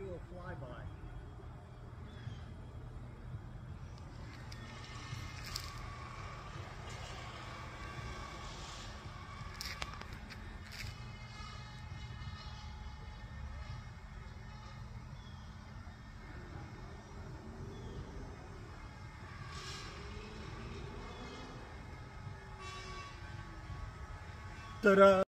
do a flyby. Ta-da!